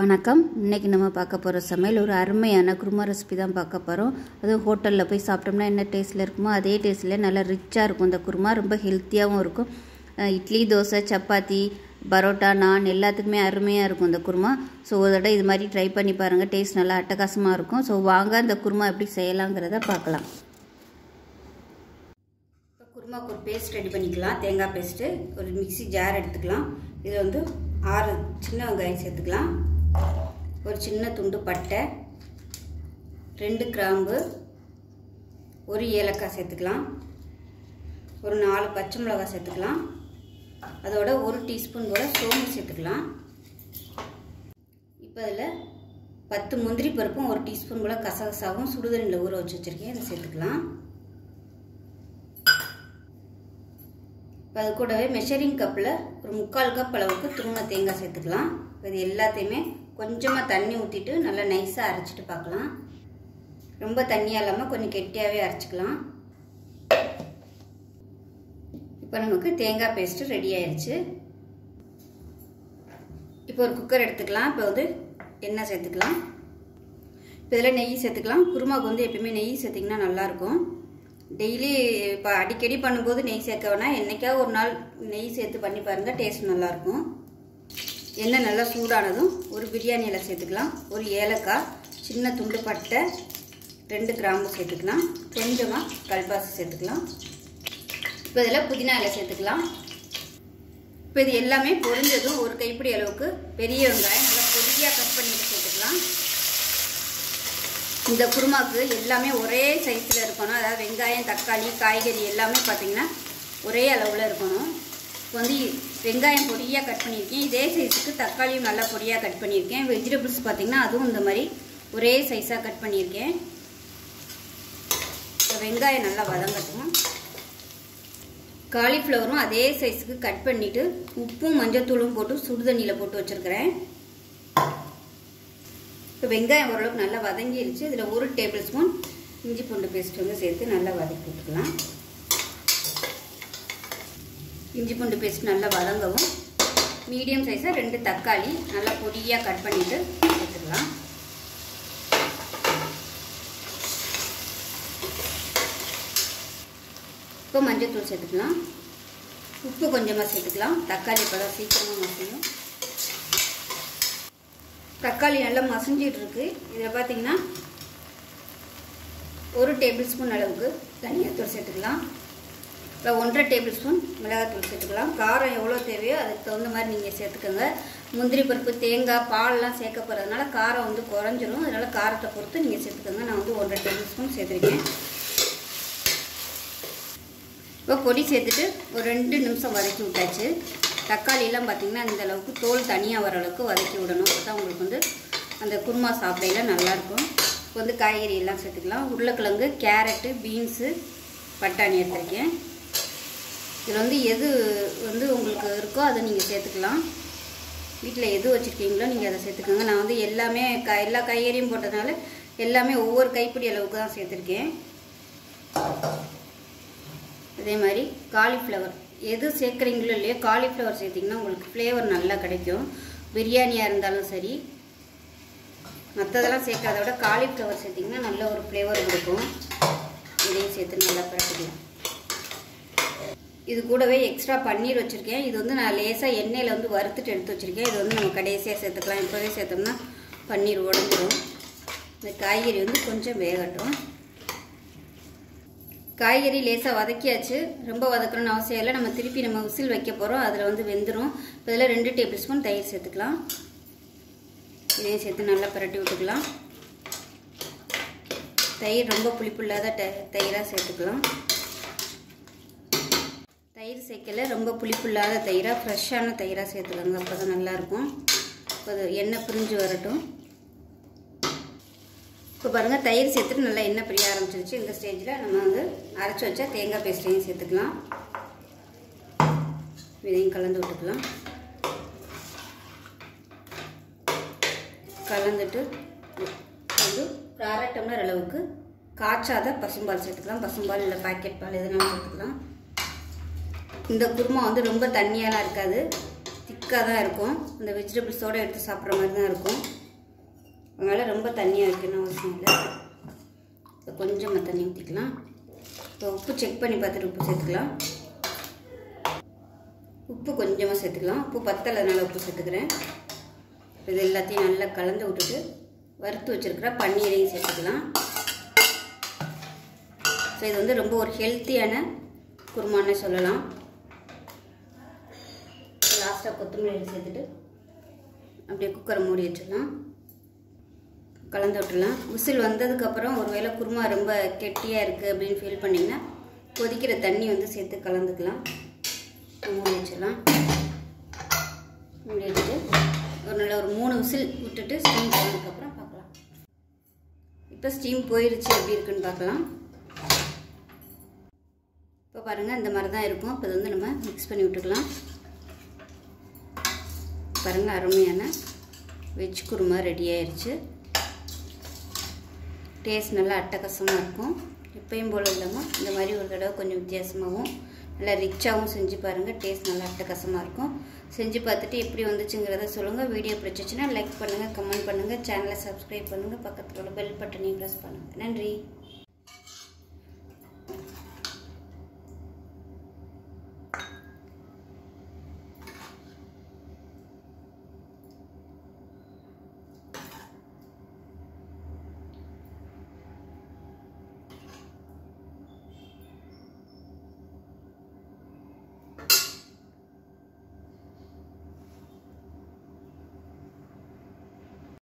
வணக்கம். இன்றைக்கி நம்ம பார்க்க போகிற சமையல் ஒரு அருமையான குருமா ரெசிபி தான் பார்க்க போகிறோம் அதுவும் ஹோட்டலில் போய் சாப்பிட்டோம்னா என்ன டேஸ்ட்டில் இருக்குமோ அதே டேஸ்ட்டில் நல்லா ரிச்சாக இருக்கும் இந்த குருமா. ரொம்ப ஹெல்த்தியாகவும் இருக்கும். இட்லி தோசை சப்பாத்தி பரோட்டா நான் எல்லாத்துக்குமே அருமையாக இருக்கும் இந்த குருமா. ஸோ ஒரு தடவை இது மாதிரி ட்ரை பண்ணி பாருங்கள் டேஸ்ட் நல்லா அட்டகாசமாக இருக்கும். ஸோ வாங்க இந்த குருமா எப்படி செய்யலாங்கிறத பார்க்கலாம். இப்போ குருமாக்கு ஒரு பேஸ்ட் ரெடி பண்ணிக்கலாம். தேங்காய் பேஸ்ட்டு ஒரு மிக்ஸி ஜார் எடுத்துக்கலாம். இது வந்து ஆறு சின்ன வெங்காயம் சேர்த்துக்கலாம். ஒரு சின்ன துண்டு பட்டை ரெண்டு கிராம்பு ஒரு ஏலக்காய் சேர்த்துக்கலாம். ஒரு நாலு பச்சை மிளகாய் சேர்த்துக்கலாம். அதோட ஒரு டீஸ்பூன் போல் சோம்பு சேர்த்துக்கலாம். இப்போ அதில் பத்து முந்திரி பருப்பும் ஒரு டீஸ்பூன் போல் கசகசாவும் சுடுதண்ணியில் ஊற வச்சு வச்சுருக்கேன். இதை சேர்த்துக்கலாம். இப்போ அது கூடவே மெஷரிங் கப்பில் ஒரு முக்கால் கப் அளவுக்கு துருங்க தேங்காய் சேர்த்துக்கலாம். இது எல்லாத்தையுமே கொஞ்சமாக தண்ணி ஊற்றிட்டு நல்லா நைஸாக அரைச்சிட்டு பார்க்கலாம். ரொம்ப தண்ணியாக இல்லாமல் கொஞ்சம் கெட்டியாகவே அரைச்சிக்கலாம். இப்போ நமக்கு தேங்காய் பேஸ்ட்டு ரெடி ஆயிடுச்சு இப்போ ஒரு குக்கர் எடுத்துக்கலாம். இப்போ வந்து எண்ணெய் சேர்த்துக்கலாம். இப்போ இதில் நெய் சேர்த்துக்கலாம். குருமாவுக்கு வந்து எப்பயுமே நெய் சேர்த்திங்கன்னா நல்லாயிருக்கும். டெய்லி இப்போ அடிக்கடி பண்ணும்போது நெய் சேர்க்க வேணாம். என்றைக்காவது ஒரு நாள் நெய் சேர்த்து பண்ணி பாருங்கள் டேஸ்ட் நல்லாயிருக்கும். எண்ணெய் நல்லா சூடானதும் ஒரு பிரியாணி இலை சேர்த்துக்கலாம். ஒரு ஏலக்காய் சின்ன துண்டு பட்டை ரெண்டு கிராம்பு சேர்த்துக்கலாம். கொஞ்சமாக கல்பாசு சேர்த்துக்கலாம். இப்போ இதில் புதினா இலை சேர்த்துக்கலாம். இப்போ இது எல்லாமே பொரிஞ்சதும் ஒரு கைப்பிடி அளவுக்கு பெரிய வெங்காயம் நல்லா பொடியாக கட் பண்ணிட்டு சேர்த்துக்கலாம். இந்த குருமாவுக்கு எல்லாமே ஒரே சைஸில் இருக்கணும். அதாவது வெங்காயம் தக்காளி காய்கறி எல்லாமே பார்த்திங்கன்னா ஒரே அளவில் இருக்கணும். வந்து வெங்காயம் பொடியாக கட் பண்ணியிருக்கேன். இதே சைஸுக்கு தக்காளியும் நல்லா பொடியாக கட் பண்ணியிருக்கேன். வெஜிடபிள்ஸ் பார்த்திங்கன்னா அதுவும் இந்த மாதிரி ஒரே சைஸாக கட் பண்ணியிருக்கேன். இப்போ வெங்காயம் நல்லா வதங்கட்டும். காலிஃப்ளவரும் அதே சைஸுக்கு கட் பண்ணிவிட்டு உப்பும் மஞ்சத்தூளும் போட்டு சுடுதண்ணியில் போட்டு வச்சுருக்கிறேன். இப்போ வெங்காயம் ஓரளவுக்கு நல்லா வதங்கிருச்சு. இதில் ஒரு டேபிள் ஸ்பூன் இஞ்சி பூண்டு பேஸ்ட் வந்து சேர்த்து நல்லா வதக்கி விட்டுக்கலாம். இஞ்சி பூண்டு பேஸ்ட் நல்லா வதங்கவும் மீடியம் சைஸாக ரெண்டு தக்காளி நல்லா பொடியாக கட் பண்ணிவிட்டு சேர்த்துக்கலாம் இப்போ மஞ்சத்தூள் சேர்த்துக்கலாம். உப்பு கொஞ்சமாக சேர்த்துக்கலாம். தக்காளி இப்போ தான் சீக்கிரமாக மசியும் தக்காளி நல்லா மசிஞ்சிட்ருக்கு இதில் பார்த்தீங்கன்னா ஒரு டேபிள் ஸ்பூன் அளவுக்கு தனியாத்தூள் சேர்த்துக்கலாம். இப்போ ஒன்றரை டேபிள் ஸ்பூன் மிளகாத்தூள் சேர்த்துக்கலாம். காரம் எவ்வளோ தேவையோ அதுக்கு தகுந்த மாதிரி நீங்கள் சேர்த்துக்கோங்க. முந்திரி பருப்பு தேங்காய் பால்லாம் சேர்க்க போகிறதுனால காரம் வந்து குறைஞ்சிரும். அதனால் காரத்தை பொறுத்து நீங்கள் சேர்த்துக்கோங்க. நான் வந்து ஒன்றரை டேபிள் ஸ்பூன் சேர்த்துருக்கேன். இப்போ பொடி சேர்த்துட்டு ஒரு ரெண்டு நிமிஷம் வதக்கி விட்டாச்சு. தக்காளியெல்லாம் பார்த்திங்கன்னா இந்த அளவுக்கு தோல் தனியாக வர அளவுக்கு வதக்கி விடணும். அப்போ தான் உங்களுக்கு வந்து அந்த குருமா சாப்பிடையில நல்லாயிருக்கும். இப்போ வந்து காய்கறி எல்லாம் சேர்த்துக்கலாம். உருளைக்கிழங்கு கேரட்டு பீன்ஸு பட்டாணி எடுத்துருக்கேன். இதில் வந்து எது வந்து உங்களுக்கு இருக்கோ அதை நீங்கள் சேர்த்துக்கலாம். வீட்டில் எது வச்சுருக்கீங்களோ நீங்கள் அதை சேர்த்துக்கோங்க. நான் வந்து எல்லாமே க எல்லா காய்கறியும் போட்டதுனால எல்லாமே ஒவ்வொரு கைப்பிடி அளவுக்கு தான் சேர்த்துருக்கேன். அதே மாதிரி காலிஃப்ளவர். எது சேர்க்குறீங்களோ இல்லையோ காலிஃப்ளவர் சேர்த்திங்கன்னா உங்களுக்கு ஃப்ளேவர் நல்லா கிடைக்கும். பிரியாணியாக இருந்தாலும் சரி. மற்றதெல்லாம் சேர்க்கறத விட காலிஃப்ளவர் சேர்த்திங்கன்னா நல்ல ஒரு ஃப்ளேவர் கொடுக்கும். இதையும் சேர்த்து நல்லா பரப்பிக்கலாம் இது கூடவே எக்ஸ்ட்ரா பன்னீர் வச்சுருக்கேன். இது வந்து நான் லேசாக எண்ணெயில் வந்து வறுத்துட்டு எடுத்து வச்சுருக்கேன். இது வந்து நம்ம கடைசியாக சேர்த்துக்கலாம். இப்போவே சேர்த்தோம்னா பன்னீர் உடஞ்சிரும். இந்த காய்கறி வந்து கொஞ்சம் வேகட்டும். காய்கறி லேசாக வதக்கியாச்சு. ரொம்ப வதக்கணும்னு அவசியம் இல்லை. நம்ம திருப்பி நம்ம விசில் வைக்க போகிறோம் அதில் வந்து வெந்துடும் இப்போ இதில் ரெண்டு டேபிள் ஸ்பூன் தயிர் சேர்த்துக்கலாம். இதையும் சேர்த்து நல்லா பரட்டி விட்டுக்கலாம். தயிர் ரொம்ப புளிப்பு இல்லாத தயிராக சேர்த்துக்கலாம். தயிர் சேர்க்கல ரொம்ப புளிப்பு இல்லாத தயிராக ஃப்ரெஷ்ஷான தயிராக சேர்த்துக்கோங்க. அப்போ தான் நல்லாயிருக்கும். இப்போ அது எண்ணெய் பிரிஞ்சு வரட்டும். இப்போ பாருங்கள் தயிர் சேர்த்துட்டு நல்லா எண்ணெய் பிரிய ஆரம்பிச்சிருச்சு. இந்த ஸ்டேஜில் நம்ம வந்து அரைச்சி வச்சா தேங்காய் பேஸ்ட்டையும் சேர்த்துக்கலாம். இதையும் கலந்து விட்டுக்கலாம். கலந்துட்டு வந்து ஒரு அரை டம்ளர் அளவுக்கு காய்ச்சாத பசும்பால் சேர்த்துக்கலாம். பசும்பால் இல்லை பாக்கெட் பால் எதுனாலும் சேர்த்துக்கலாம். இந்த குருமா வந்து ரொம்ப தண்ணியாலாம் இருக்காது. திக்காக தான் இருக்கும். இந்த வெஜிடபிள்ஸோடு எடுத்து சாப்பிட்ற மாதிரி தான் இருக்கும். அதனால் ரொம்ப தண்ணியாக இருக்குன்னு அவசியம் இல்லை. இப்போ கொஞ்சமாக தண்ணி ஊற்றிக்கலாம் இப்போ உப்பு செக் பண்ணி பார்த்துட்டு உப்பு சேர்த்துக்கலாம். உப்பு கொஞ்சமாக சேர்த்துக்கலாம். உப்பு பத்தலைனால உப்பு சேர்த்துக்கிறேன். இது எல்லாத்தையும் நல்லா கலந்து விட்டுட்டு வறுத்து வச்சுருக்கிற பன்னீரையும் சேர்த்துக்கலாம். ஸோ இது வந்து ரொம்ப ஒரு ஹெல்த்தியான குருமானே சொல்லலாம். லாஸ்ட்டாக கொத்தமல்லி சேர்த்துட்டு அப்படியே குக்கரை மூடி வச்சிடலாம். கலந்து விட்டுலாம் விசில் வந்ததுக்கப்புறம் ஒருவேளை குருமா ரொம்ப கெட்டியாக இருக்குது அப்படின்னு ஃபீல் பண்ணிங்கன்னா கொதிக்கிற தண்ணி வந்து சேர்த்து கலந்துக்கலாம். மூடி வச்சிடலாம். மூடி வச்சுட்டு ஒரு நல்ல ஒரு மூணு விசில் விட்டுட்டு ஸ்டீம் போனதுக்கப்புறம் பார்க்கலாம். இப்போ ஸ்டீம் போயிருச்சு எப்படி இருக்குன்னு பார்க்கலாம். இப்போ பாருங்கள் இந்த மாதிரி தான் இருக்கும் இப்போ வந்து நம்ம மிக்ஸ் பண்ணி விட்டுக்கலாம். பாருங்கள் அருமையான வெஜ் குருமா ரெடி ஆயிடுச்சு டேஸ்ட் நல்லா அட்டகாசமாக இருக்கும். எப்பயும் போல் இல்லாமல் இந்த மாதிரி ஒரு தடவை கொஞ்சம் வித்தியாசமாகவும் நல்லா ரிச்சாகவும் செஞ்சு பாருங்கள் டேஸ்ட் நல்லா அட்டகாசமாக இருக்கும். செஞ்சு பார்த்துட்டு எப்படி வந்துச்சுங்கிறத சொல்லுங்கள் வீடியோ பிடிச்சிச்சின்னா லைக் பண்ணுங்கள் கமெண்ட் பண்ணுங்கள் சேனலை சப்ஸ்கிரைப் பண்ணுங்கள் பக்கத்தில் உள்ள பெல் பட்டனையும் ப்ரெஸ் பண்ணுங்கள் நன்றி.